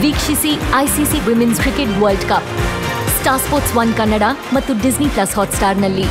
ವೀಕ್ಷಿಸಿ ICC women's cricket world cup star sports one Kannada ಮತ್ತು Disney plus ಹಾಟ್ಸ್ಟಾರ್ನಲ್ಲಿ